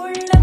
올라.